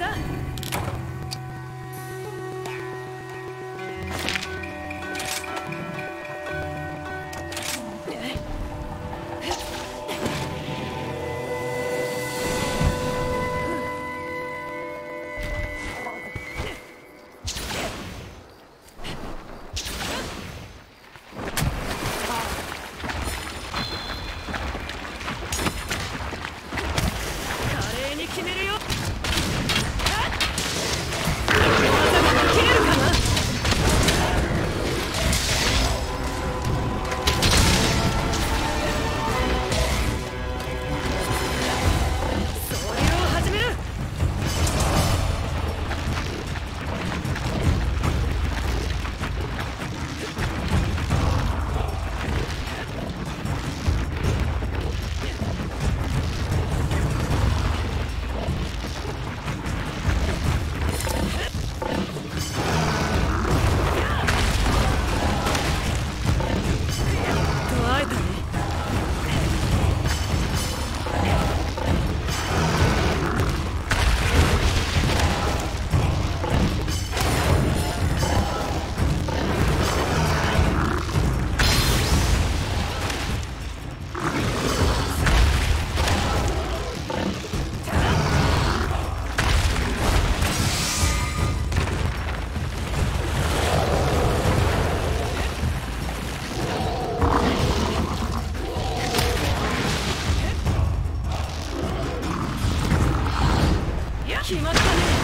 It's done. 決まったね。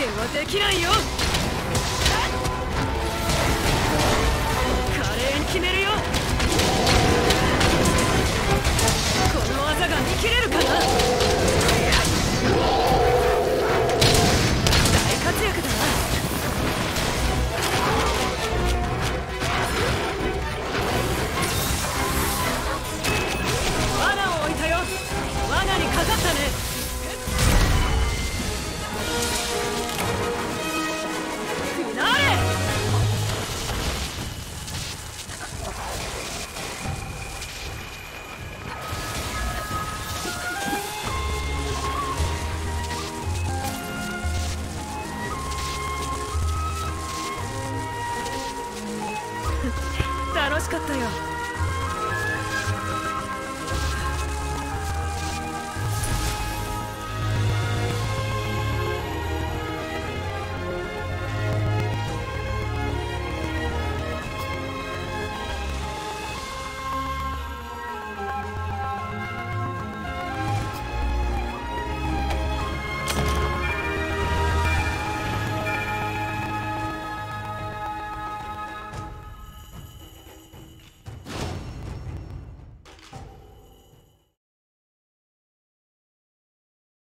ではできないよ。しかったよ。